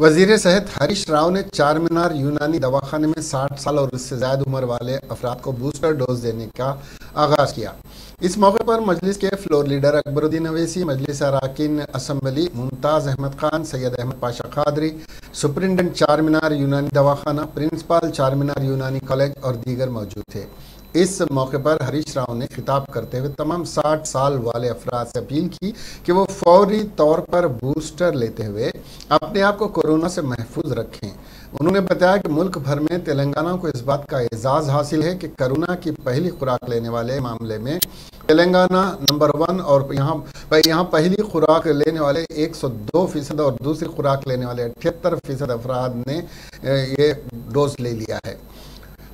वज़ीर सेहत हरीश राव ने चार मीनार यूनानी दवाखाने में 60 साल और उससे ज़्यादा उम्र वाले अफराद को बूस्टर डोज देने का आगाज़ किया। इस मौके पर मजलिस के फ्लोर लीडर अकबरुद्दीन अवैसी, मजलिस अरकान assembly Mumtaz Ahmed Khan, Syed Ahmed Pasha Qadri, superintendent Charminar यूनानी दवाखाना, प्रिंसिपल चार मीनार यूनानी कॉलेज और दीगर मौजूद थे। इस मौके पर हरीश राव ने खिताब करते हुए तमाम 60 साल वाले अफराद से अपील की कि वो फौरी तौर पर बूस्टर लेते हुए अपने आप को कोरोना से महफूज रखें। उन्होंने बताया कि मुल्क भर में तेलंगाना को इस बात का एजाज़ हासिल है कि कोरोना की पहली खुराक लेने वाले मामले में तेलंगाना नंबर वन और यहाँ यहाँ पहली खुराक लेने वाले 102 फ़ीसद और दूसरी खुराक लेने वाले अठहत्तर फ़ीसद अफराद ने ये डोज ले लिया है।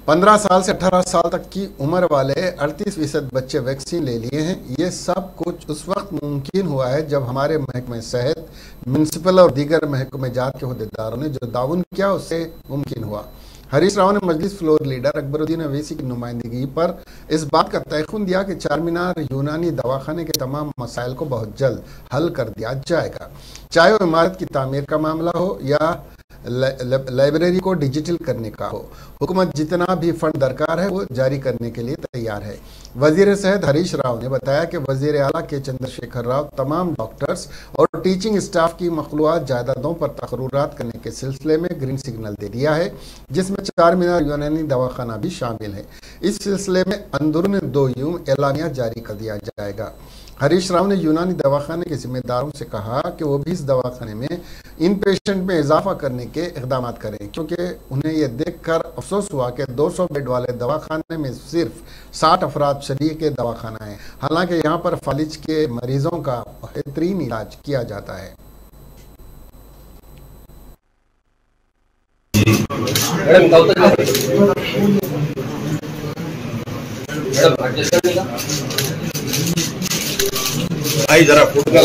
पंद्रह साल से अठारह साल तक की उम्र वाले अड़तीस फ़ीसद बच्चे वैक्सीन ले लिए हैं। ये सब कुछ उस वक्त मुमकिन हुआ है जब हमारे महकमे सेहत म्यूनसिपल और दीगर महकमे जात के अहदेदारों ने जो दावन किया, उससे मुमकिन हुआ। हरीश राव ने मजलिस फ्लोर लीडर अकबरुद्दीन अवैसी की नुमाइंदगी पर इस बात का तयखुन दिया कि चार मीनार यूनानी दवाखाने के तमाम मसाइल को बहुत जल्द हल कर दिया जाएगा। चाहे वो इमारत की तामीर का मामला हो या लाइब्रेरी को डिजिटल करने का हो। हुकूमत जितना भी फंड दरकार है, वो जारी करने के लिए तैयार है। वज़ीर सेहत हरीश राव ने बताया कि वज़ीर अला के चंद्रशेखर राव तमाम डॉक्टर्स और टीचिंग स्टाफ की मखलूत जायदादों पर तकरूरत करने के सिलसिले में ग्रीन सिग्नल दे दिया है, जिसमें चार मीनार यूनानी दवाखाना भी शामिल है। इस सिलसिले में अंदरून दो यूम एलानिया जारी कर दिया जाएगा। हरीश राव ने यूनानी दवाखाने के जिम्मेदारों से कहा कि वो भी इस दवाखाने में इन पेशेंट में इजाफा करने के इकदाम करें, क्योंकि उन्हें यह देखकर अफसोस हुआ कि 200 बेड वाले दवाखाने में सिर्फ़ 60 अफराद के दवाखाना है। हालाँकि यहाँ पर फालिज के मरीजों का बेहतरीन इलाज किया जाता है? आई जरा फूट का